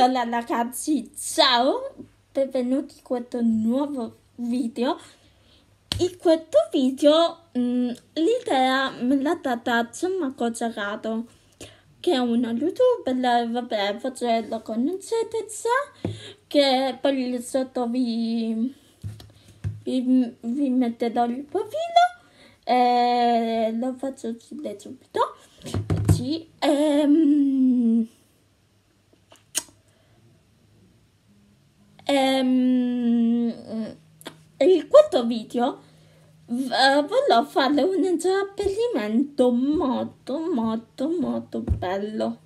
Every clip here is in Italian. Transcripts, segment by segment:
Allora ragazzi, ciao, benvenuti in questo nuovo video. In questo video mh, l'idea me l'ha data Gemma Cocciarato, che è una youtuber, vabbè, forse lo conoscete già, che poi sotto vi, vi, vi metterò il profilo e lo faccio uscire subito. Sì, ehm... Ehm, in questo video uh, voglio fare un intrattenimento molto molto molto bello.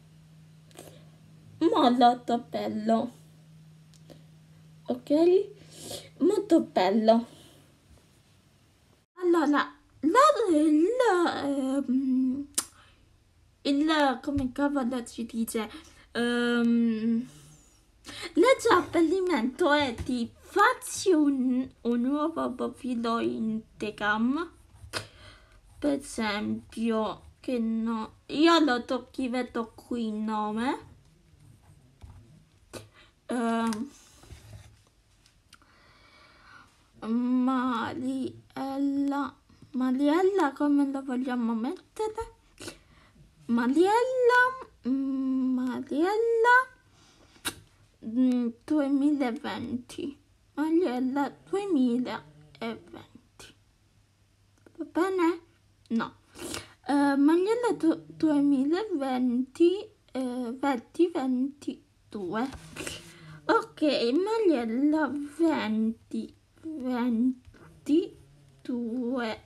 Molto bello. Ok? Molto bello. Allora la, la, um, il come cavolo si dice? Um, L'esappellimento è di farsi un, un nuovo profilo Instagram. Per esempio, che no, io lo tocchi, vedo qui il nome. Uh, Mariella, Mariella come lo vogliamo mettere? Mariella, Mariella 2020 Magliella 2020 va bene? no. Uh, Magliella 2020 uh, 2022 ok Magliella 20 22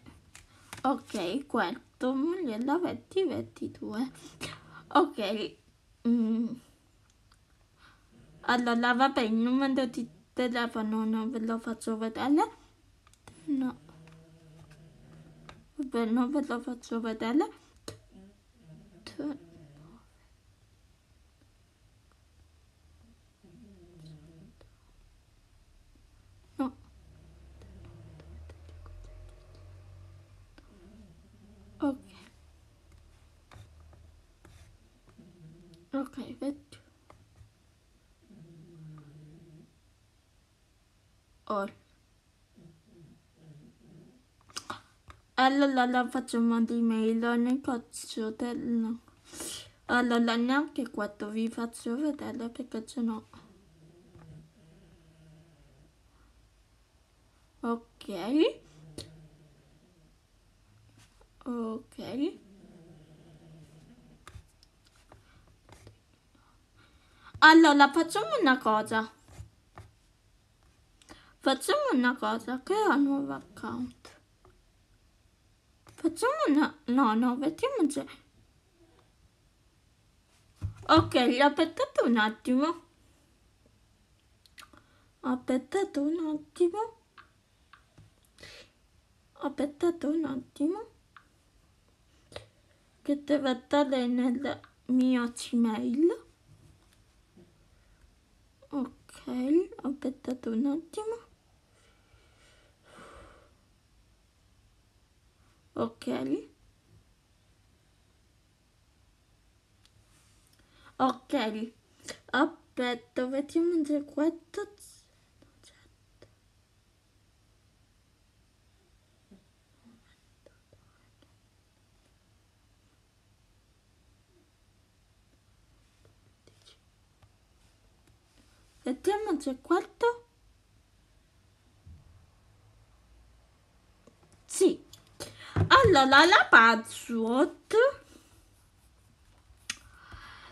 ok questo Magliella 20 22 ok mm. Allora, vabbè, il numero di telefono non ve lo faccio vedere. No. Vabbè, non ve lo faccio vedere. No. Ok. Or. Allora facciamo di mail nel cazzo del... Allora neanche questo vi faccio vedere perché n'ho. Ok. Ok. Allora facciamo una cosa. Facciamo una cosa, crea un nuovo account. Facciamo una... No, no, vediamo se... Ok, aspettate un attimo. Aspettate un attimo. Aspettate un attimo. Che deve andare nel mio Gmail. Ok, aspettate un attimo. Ok. Ok. Aspetta vediamo se questo Vediamo se quarto. Sì, allora la password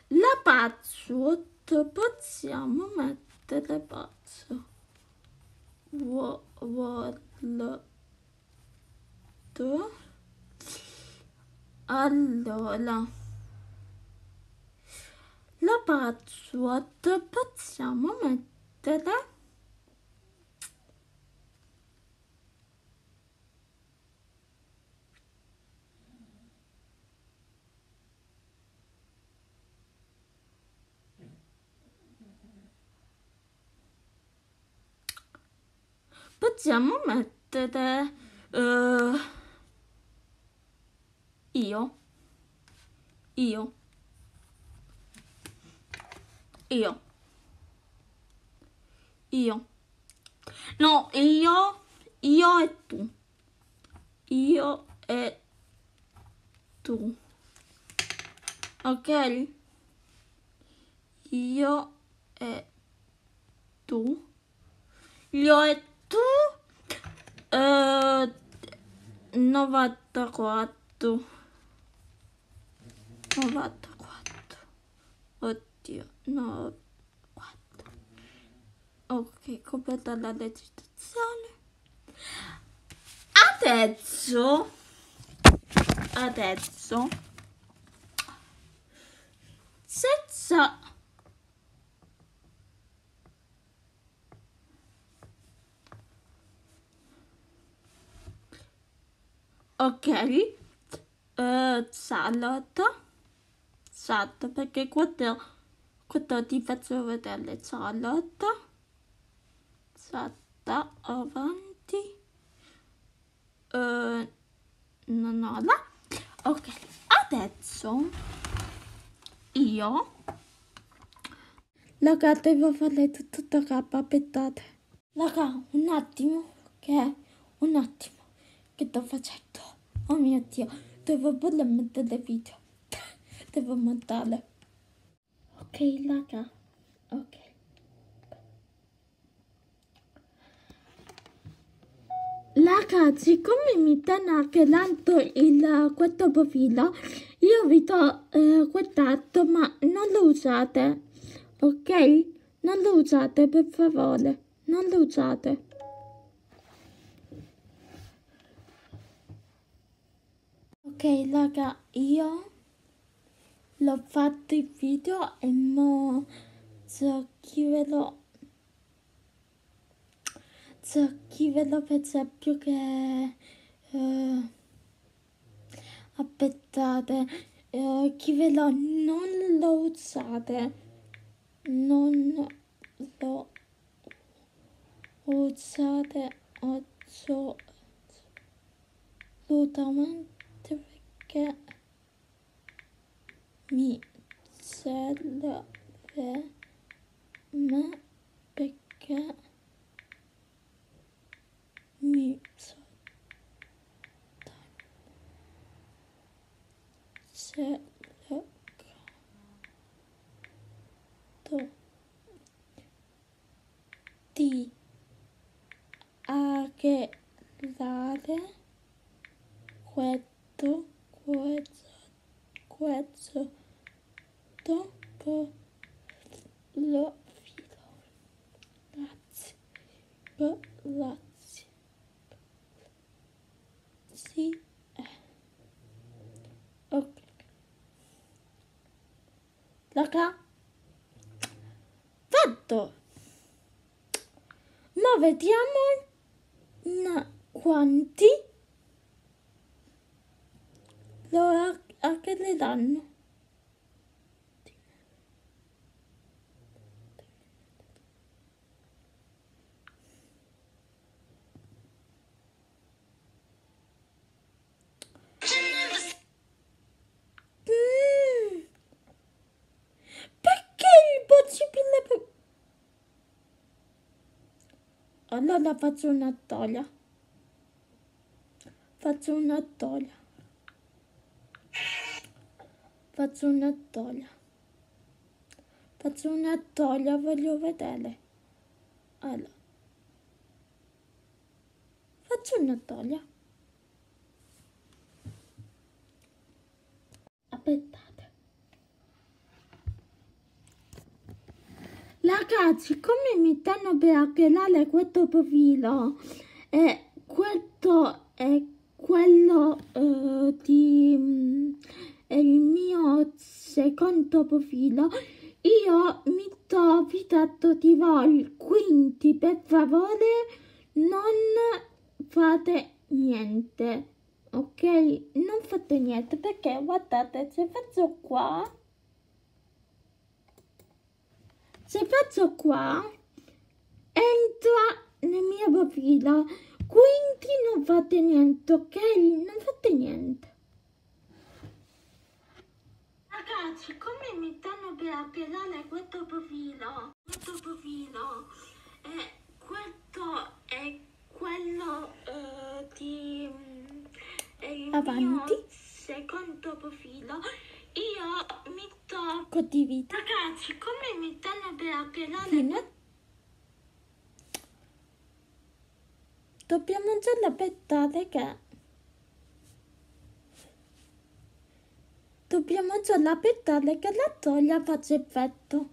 la password possiamo mettere password allora. La password possiamo mettere possiamo mettere uh, io io io io. No, io, io e tu. Io e tu. Ok? Io e tu. Io e tu. Eh, 94. 94. Oddio, no. 4. Ok, completa la recitazione. Adesso, adesso, senza Ok, uh, salata, salata, perché quando, quando ti faccio vedere salata, salata avanti, uh, non ho la, ok, adesso io, raga devo fare tutto da capo, aspettate, raga un attimo, che un attimo, che sto facendo? Oh mio Dio, devo pure mettere video. devo montare. Ok, raga. Ok. Ragazzi, come mi stanno creando il, questo profilo, io vi do eh, contatto, ma non lo usate, ok? Non lo usate, per favore, non lo usate. Ok raga, io l'ho fatto il video e mo chi ve lo so chi ve lo per esempio che uh, aspettate uh, chi ve lo non lo usate non lo usate assolutamente che mi serve ma perché mi cercato di arreglare questo questo, questo dopo lo filo. Grazie, grazie. Sì, eh. ok. Raga, fatto. Ma vediamo na, quanti lo a, a che le danno? Mm. Perché il possibile... Allora faccio una toglia. Faccio una toglia faccio una toglia faccio una toglia voglio vedere. Allora. Faccio una toglia aspettate ragazzi come mi stanno per creare questo profilo e questo è quello uh, di è il mio secondo profilo, io mi sto fidato di voi, quindi per favore non fate niente, ok? Non fate niente perché guardate, se faccio qua, se faccio qua, entra nel mio profilo, quindi non fate niente, ok? Non fate niente. Ragazzi, come mi stanno per appellare questo profilo? Questo profilo. Eh, questo è quello eh, di è il Avanti. secondo profilo. Io mi sto Condividi. Ragazzi, come mi stanno per hackerare Fine. Dobbiamo già aspettare che... Dobbiamo già aspettare che la toglia faccia effetto.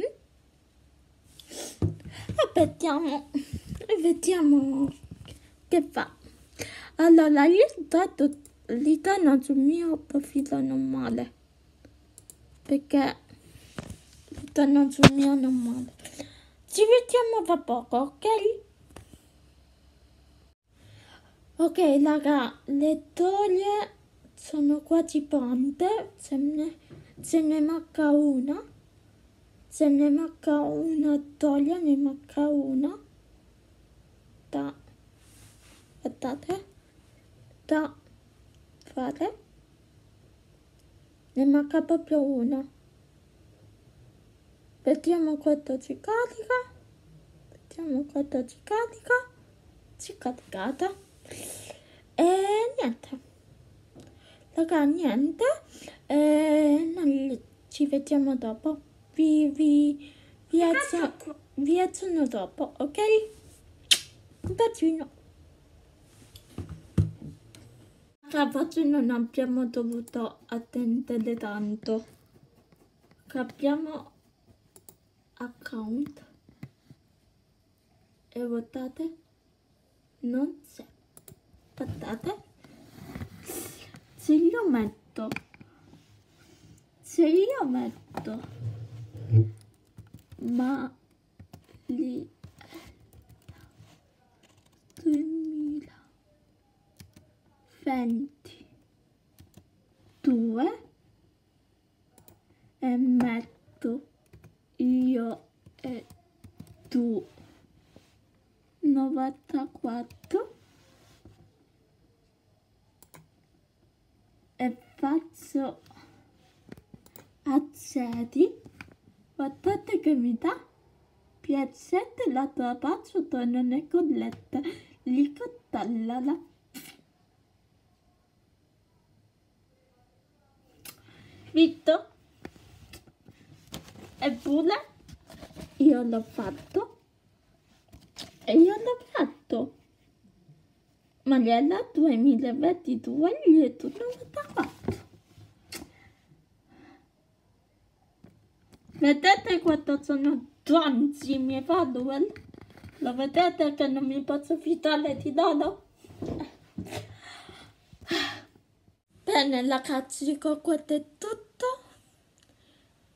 Mm? Aspettiamo e vediamo che fa. Allora, io intanto li torno sul mio profilo normale. Perché li torno sul mio normale. Ci vediamo tra poco, ok? Ok, raga, le toglie sono quasi pronte. Se ne, se ne manca una. Se ne manca una toglia, ne manca una. Da. Aspettate. Da fare. Ne manca proprio una. Vediamo quanto ci carica. Vediamo quanto ci carica. Ci caricata. E niente. Raga, niente. E noi ci vediamo dopo. Vi, vi, vi, azzo- vi aggiorno dopo, ok? Un bacino. Raga, oggi non abbiamo dovuto attendere tanto. Abbiamo account e votate? Non c'è. Aspettate. Se io metto se io metto ma li 2022 e metto io e tu. 94 e faccio accedi guardate che mi dà piacete la tua faccia torna nel colletta li cottallala Vitto eppure io l'ho fatto e io l'ho fatto Mariella 2022 lieto 94 vedete quanto sono tonzi i miei follower? lo vedete che non mi posso fidare di loro? Bene ragazzi con questo è tutto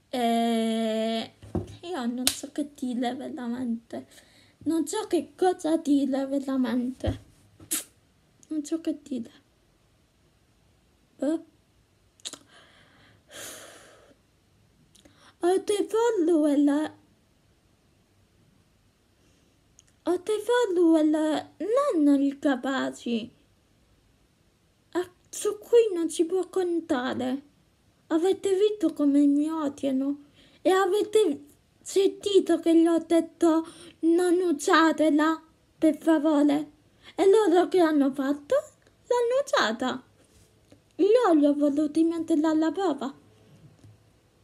e io non so che dire veramente non so che cosa dire veramente non so che dire. Eh? Ho dei follower. Ho dei follower non incapaci. Su cui non si può contare. Avete visto come mi odiano? E avete sentito che gli ho detto non usatela, per favore? E loro che hanno fatto? L'hanno usata. Io li ho voluti mettere alla prova.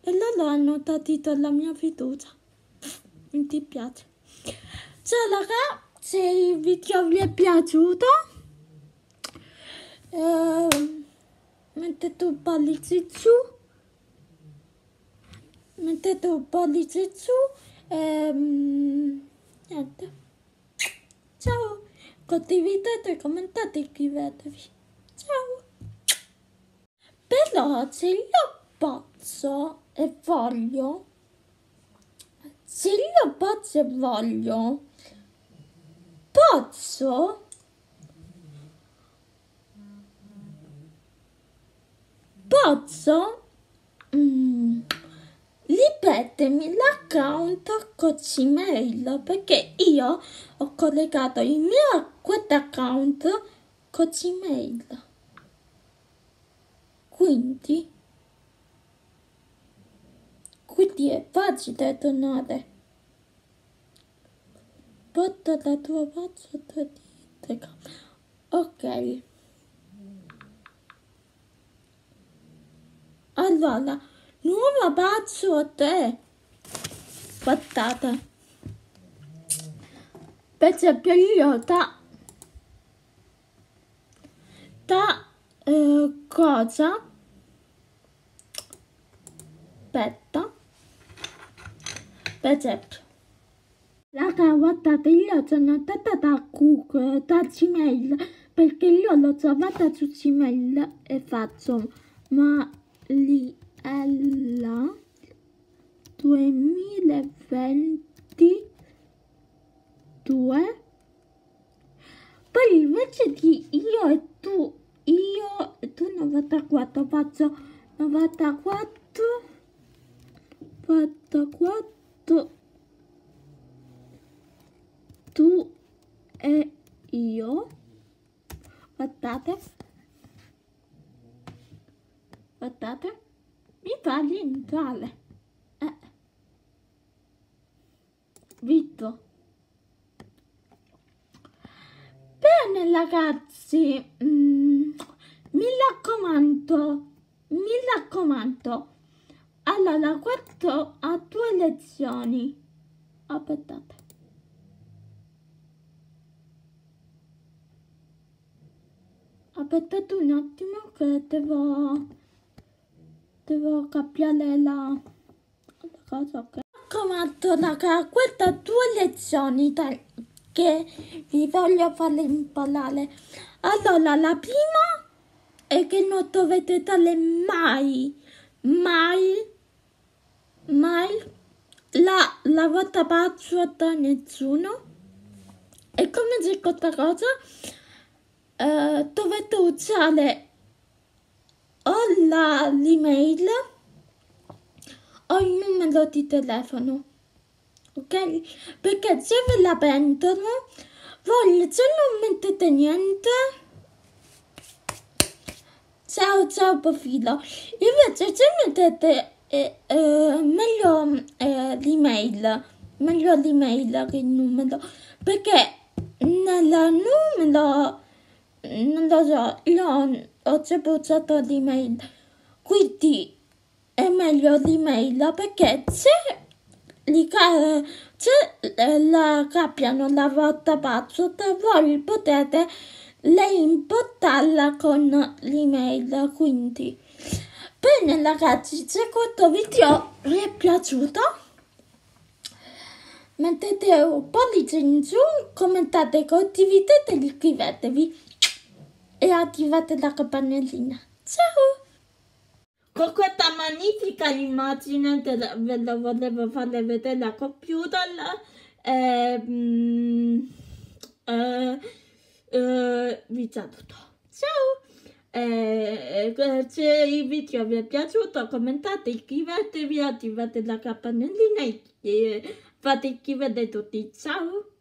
E loro hanno tradito la mia fiducia. Mi dispiace. Ciao raga, se il video vi è piaciuto, eh, mettete un pollice su. Mettete un pollice su e niente. Ciao! condividete, commentate iscrivetevi. Ciao! Però se io posso e voglio, se io posso e voglio, posso posso mm, ripetermi l'account con Gmail perché io ho collegato il mio questo account con Gmail quindi quindi è facile tornare. Porta la tua di Ok. Allora, nuova password è patate. Per esempio io da, da eh, cosa? Per esempio Raga, guardate, io sono andata da Google, da Gmail, perché io l'ho trovata su Gmail e faccio Mariella 2022 poi invece di io e tu io e tu 94 faccio 94 94 tu e io. Guardate guardate parli in tale eh. Vitto. Bene ragazzi. Mm, mi raccomando mi raccomando. Allora questo ha due lezioni. Aspettate. Aspettate un attimo che devo devo cambiare la, la cosa ok? Raccomando raga queste due lezioni che vi voglio fare imparare. Allora la prima è che non dovete dare mai mai mai la, la vostra password a nessuno. E come questa cosa? Uh, dovete usare o l'email o il numero di telefono ok? Perché se ve la pentono voi se non mettete niente. Ciao ciao profilo. Invece se mettete eh, eh, meglio eh, l'email meglio l'email che il numero perché nel numero non lo so io ho sempre usato l'email. Quindi è meglio l'email perché se li se la capiano la vostra password voi potete le importarla con l'email quindi. Bene ragazzi se questo video vi è piaciuto mettete un pollice in su commentate condividete iscrivetevi e attivate la campanellina. Ciao! Con questa magnifica immagine ve la volevo farle vedere la computer eh, eh, eh, vi saluto. Ciao! Eh, se il video vi è piaciuto commentate iscrivetevi attivate la campanellina e fate iscrivere tutti. Ciao